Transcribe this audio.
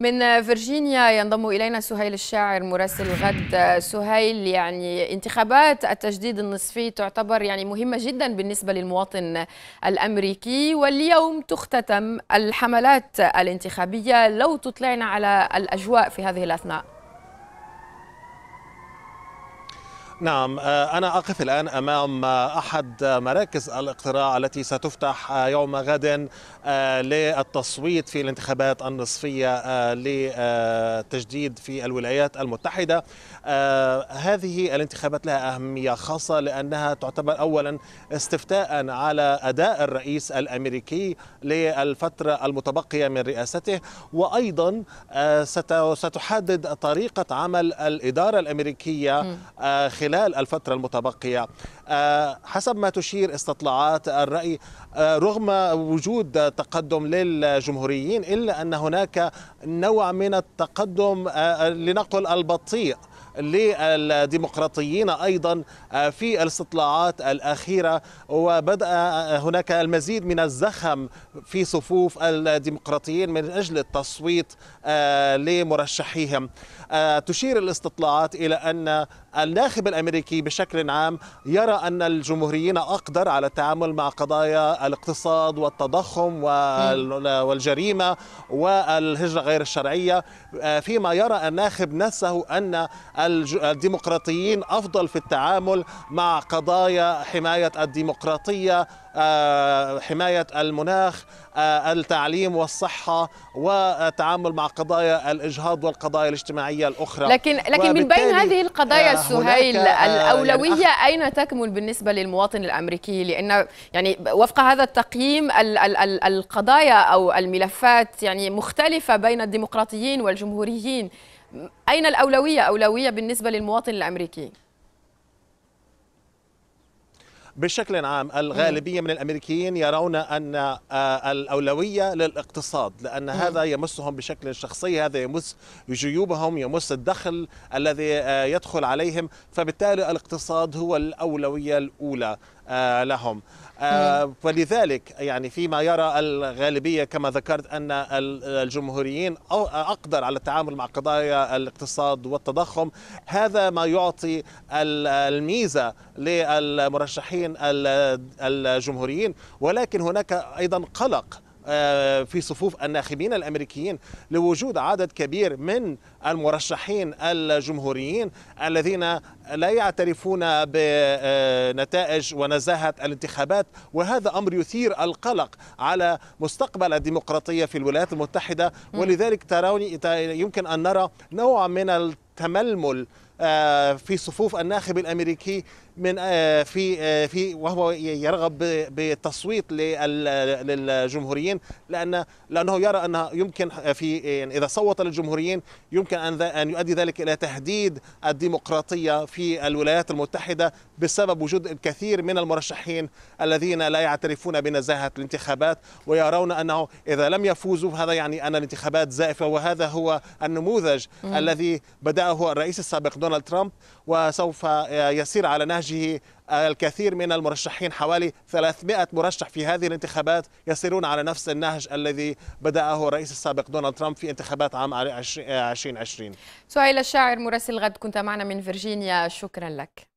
من فيرجينيا ينضم إلينا سهيل الشاعر مراسل غد. سهيل يعني انتخابات التجديد النصفي تعتبر يعني مهمة جدا بالنسبة للمواطن الأمريكي. واليوم تختتم الحملات الانتخابية. لو تطلعنا على الأجواء في هذه الأثناء. نعم أنا أقف الآن أمام أحد مراكز الاقتراع التي ستفتح يوم غد للتصويت في الانتخابات النصفية للتجديد في الولايات المتحدة. هذه الانتخابات لها أهمية خاصة لأنها تعتبر أولا استفتاء على أداء الرئيس الأمريكي للفترة المتبقية من رئاسته وأيضا ستحدد طريقة عمل الإدارة الأمريكية خلال خلال الفترة المتبقية. حسب ما تشير استطلاعات الرأي رغم وجود تقدم للجمهوريين إلا أن هناك نوع من التقدم لنقل البطيء. للديمقراطيين أيضا في الاستطلاعات الأخيرة. وبدأ هناك المزيد من الزخم في صفوف الديمقراطيين من أجل التصويت لمرشحيهم. تشير الاستطلاعات إلى أن الناخب الأمريكي بشكل عام يرى أن الجمهوريين أقدر على التعامل مع قضايا الاقتصاد والتضخم والجريمة والهجرة غير الشرعية. فيما يرى الناخب نفسه أن الديمقراطيين أفضل في التعامل مع قضايا حماية الديمقراطية حماية المناخ التعليم والصحة والتعامل مع قضايا الإجهاض والقضايا الاجتماعية الأخرى. لكن لكن من بين هذه القضايا السهيل الأولوية يعني أين تكمن بالنسبة للمواطن الأمريكي؟ لأن يعني وفق هذا التقييم القضايا أو الملفات يعني مختلفة بين الديمقراطيين والجمهوريين. أين الأولوية؟ أولوية بالنسبة للمواطن الأمريكي. بشكل عام الغالبية من الأمريكيين يرون أن الأولوية للاقتصاد لأن هذا يمسهم بشكل شخصي هذا يمس جيوبهم يمس الدخل الذي يدخل عليهم فبالتالي الاقتصاد هو الأولوية الأولى. لهم. ولذلك يعني فيما يرى الغالبية كما ذكرت أن الجمهوريين أقدر على التعامل مع قضايا الاقتصاد والتضخم. هذا ما يعطي الميزة للمرشحين الجمهوريين. ولكن هناك أيضا قلق في صفوف الناخبين الأمريكيين لوجود عدد كبير من المرشحين الجمهوريين الذين لا يعترفون بنتائج ونزاهة الانتخابات وهذا أمر يثير القلق على مستقبل الديمقراطية في الولايات المتحدة. ولذلك تروني يمكن أن نرى نوع من التململ في صفوف الناخب الأمريكي من في في وهو يرغب بالتصويت للجمهوريين لأن لأنه يرى أنه يمكن في يعني إذا صوت للجمهوريين يمكن أن أن يؤدي ذلك إلى تهديد الديمقراطية في الولايات المتحدة بسبب وجود الكثير من المرشحين الذين لا يعترفون بنزاهة الانتخابات ويرون أنه إذا لم يفوزوا هذا يعني أن الانتخابات زائفة وهذا هو النموذج م. الذي بدأه الرئيس السابق دونالد ترامب وسوف يسير على نهجه الكثير من المرشحين حوالي 300 مرشح في هذه الانتخابات يسيرون على نفس النهج الذي بدأه الرئيس السابق دونالد ترامب في انتخابات عام 2020 سهيل الشاعر مراسل غد كنت معنا من فيرجينيا شكرا لك